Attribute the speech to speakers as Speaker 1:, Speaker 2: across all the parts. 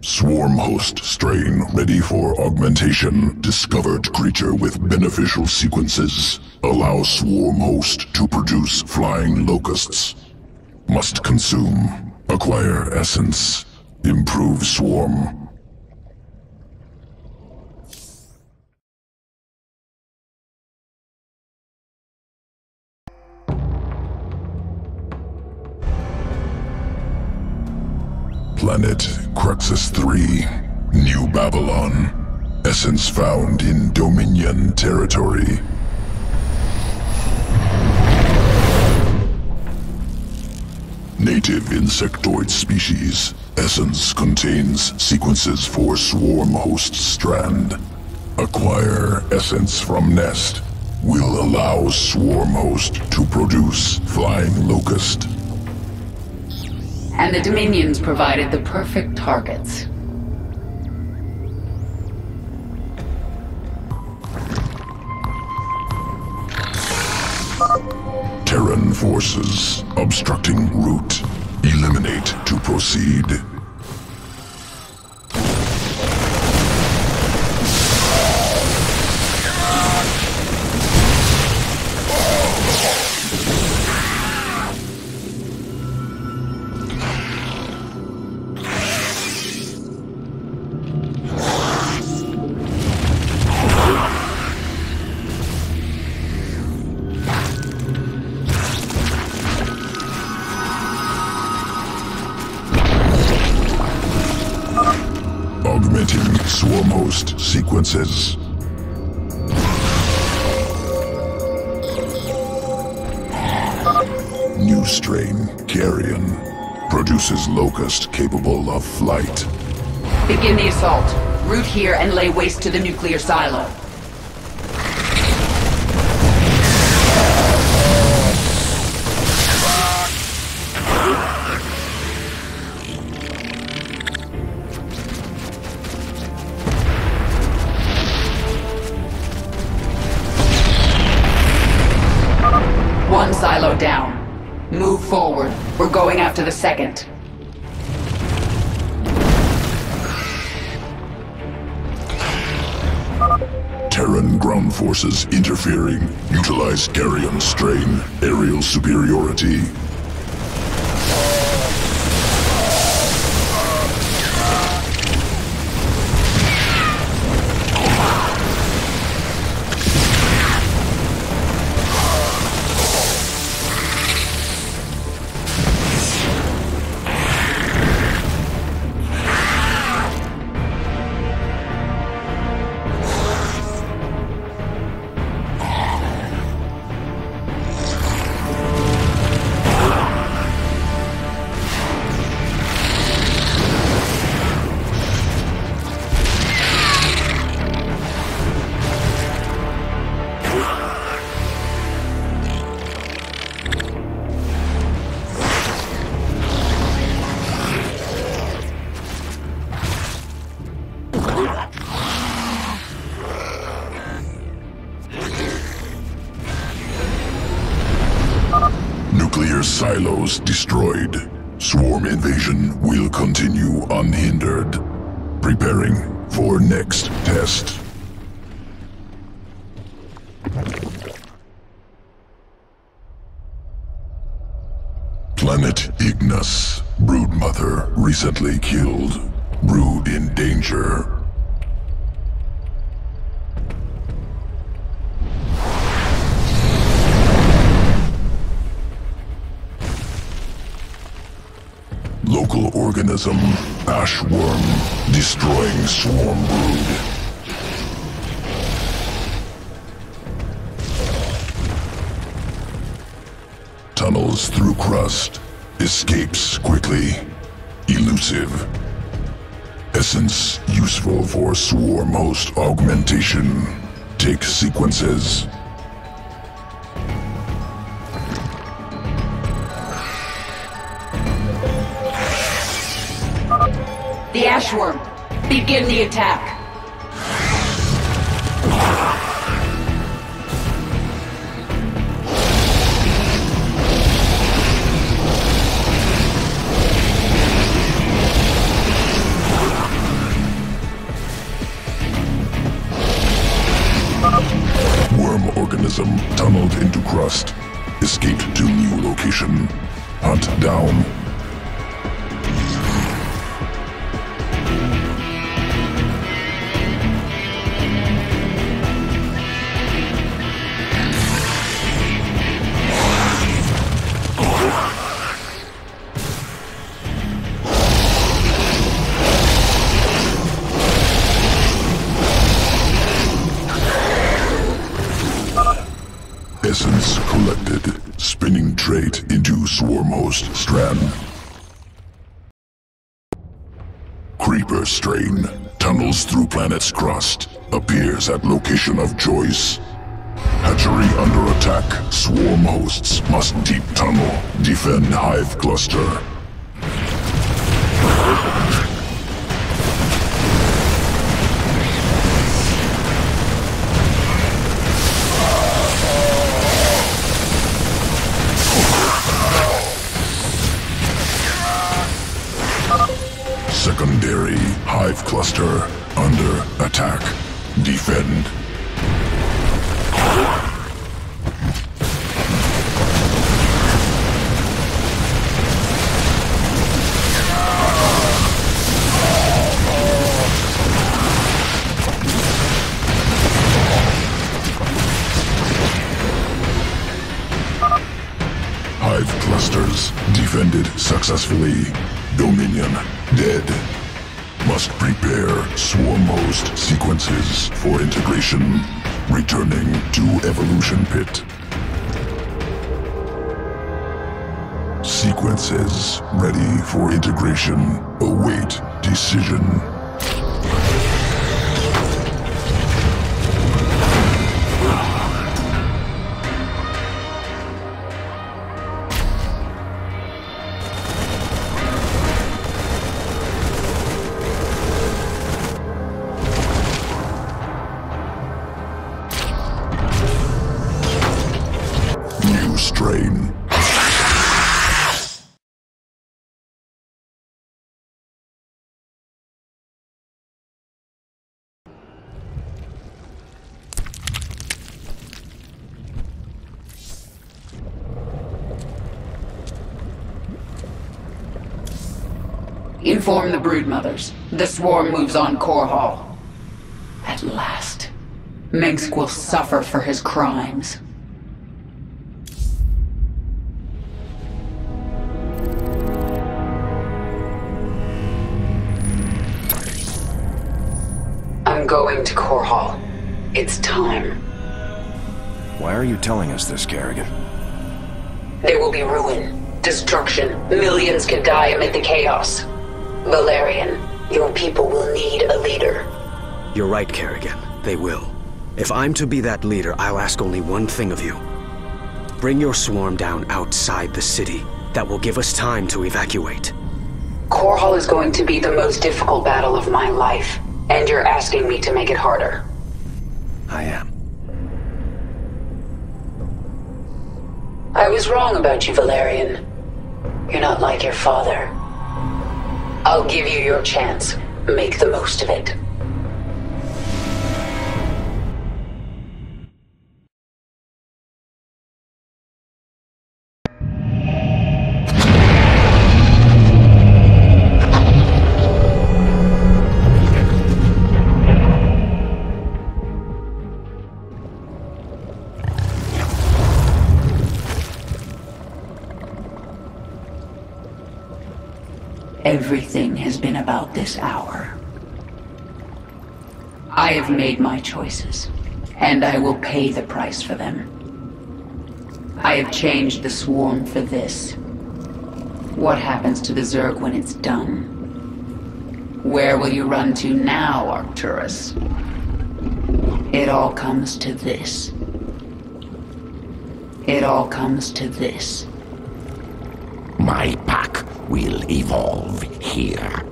Speaker 1: Swarm host strain ready for augmentation. Discovered creature with beneficial sequences. Allow swarm host to produce flying locusts. Must consume. Acquire essence. Improve swarm. Planet Cruxus 3, New Babylon. Essence found in Dominion territory. Native insectoid species. Essence contains sequences for swarm host strand. Acquire essence from nest. Will allow swarm host to produce flying locust.
Speaker 2: And the Dominions provided the perfect targets.
Speaker 1: Terran forces obstructing route. Eliminate to proceed. Sequences. New strain, Carrion. Produces locust capable of flight.
Speaker 2: Begin the assault. Root here and lay waste to the nuclear silo. Move forward. We're going after the second.
Speaker 1: Terran ground forces interfering. Utilize Carrion strain. Aerial superiority. Nuclear silos destroyed. Swarm invasion will continue unhindered. Preparing for next test. Planet Ignis. Broodmother recently killed. Brood in danger. Organism, Ashworm, destroying swarm brood. Tunnels through crust. Escapes quickly. Elusive. Essence useful for swarm host augmentation. Take sequences.
Speaker 2: The Ashworm. Begin the attack.
Speaker 1: Into swarm host strand. Creeper strain. Tunnels through planet's crust. Appears at location of choice. Hatchery under attack. Swarm hosts must deep tunnel. Defend hive cluster. Cluster under attack. Defend. Hive clusters defended successfully. Dominion dead. Must prepare swarm host sequences for integration. Returning to evolution pit. Sequences ready for integration. Await decision.
Speaker 2: Inform the broodmothers. The swarm moves on Korhal. At last, Mengsk will suffer for his crimes. I'm going to Korhal. It's time.
Speaker 3: Why are you telling us this, Kerrigan?
Speaker 2: There will be ruin, destruction. Millions can die amid the chaos. Valerian, your people will need a leader.
Speaker 4: You're right, Kerrigan. They will. If I'm to be that leader, I'll ask only one thing of you. Bring your swarm down outside the city. That will give us time to evacuate.
Speaker 2: Korhal is going to be the most difficult battle of my life, and you're asking me to make it harder.
Speaker 4: I am.
Speaker 2: I was wrong about you, Valerian. You're not like your father. I'll give you your chance. Make the most of it. Everything has been about this hour. I have made my choices, and I will pay the price for them. I have changed the swarm for this. What happens to the Zerg when it's done? Where will you run to now, Arcturus? It all comes to this. It all comes to this.
Speaker 5: My pack will evolve here.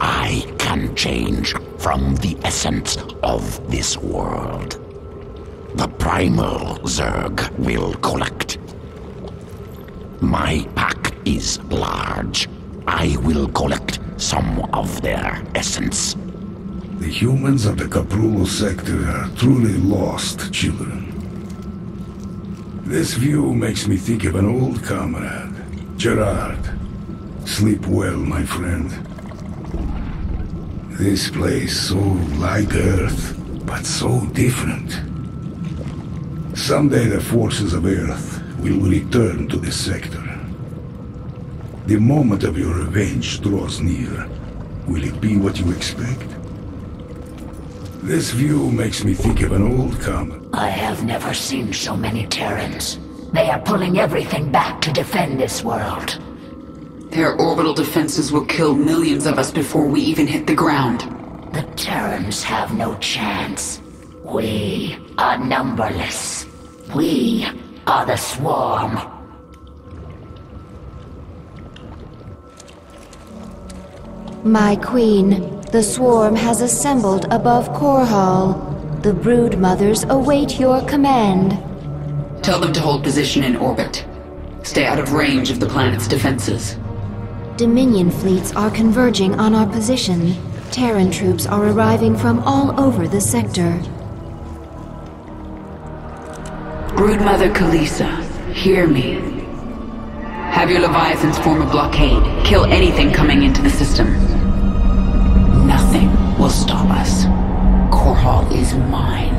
Speaker 5: I can change from the essence of this world. The primal Zerg will collect. My pack is large. I will collect some of their essence.
Speaker 6: The humans of the Koprulu sector are truly lost children. This view makes me think of an old comrade, Gerard. Sleep well, my friend. This place so like Earth, but so different. Someday the forces of Earth will return to this sector. The moment of your revenge draws near. Will it be what you expect? This view makes me think of an old comet.
Speaker 7: I have never seen so many Terrans. They are pulling everything back to defend this world.
Speaker 2: Their orbital defenses will kill millions of us before we even hit the ground.
Speaker 7: The Terrans have no chance. We are numberless. We are the Swarm.
Speaker 8: My queen, the swarm has assembled above Korhal. The brood mothers await your command.
Speaker 2: Tell them to hold position in orbit. Stay out of range of the planet's defenses.
Speaker 8: Dominion fleets are converging on our position. Terran troops are arriving from all over the sector.
Speaker 2: Broodmother Kilysa, hear me. Have your Leviathans form a blockade. Kill anything coming into the system. Korhal is mine.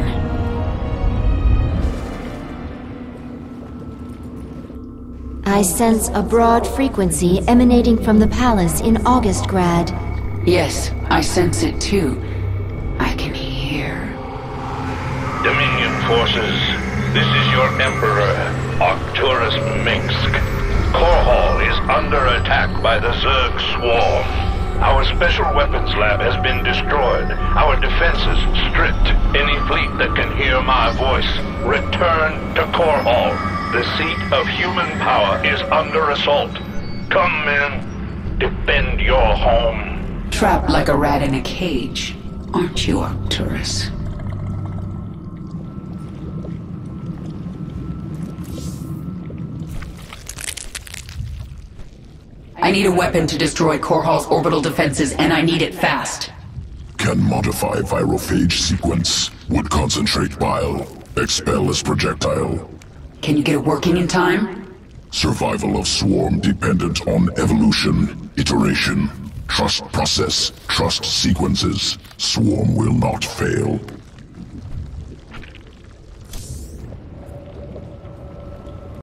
Speaker 8: I sense a broad frequency emanating from the palace in Augustgrad.
Speaker 2: Yes, I sense it too. I can hear.
Speaker 9: Dominion forces, this is your Emperor, Arcturus Mengsk. Korhal is under attack by the Zerg Swarm. Our special weapons lab has been destroyed. Our defenses stripped. Any fleet that can hear my voice, return to Korhal. The seat of human power is under assault. Come, men. Defend your home.
Speaker 2: Trapped like a rat in a cage, aren't you, Arcturus? I need a weapon to destroy Korhal's orbital defenses, and I need it fast.
Speaker 1: Can modify virophage sequence. Would concentrate bile. Expel as projectile.
Speaker 2: Can you get it working in time?
Speaker 1: Survival of swarm dependent on evolution, iteration, trust process, trust sequences. Swarm will not fail.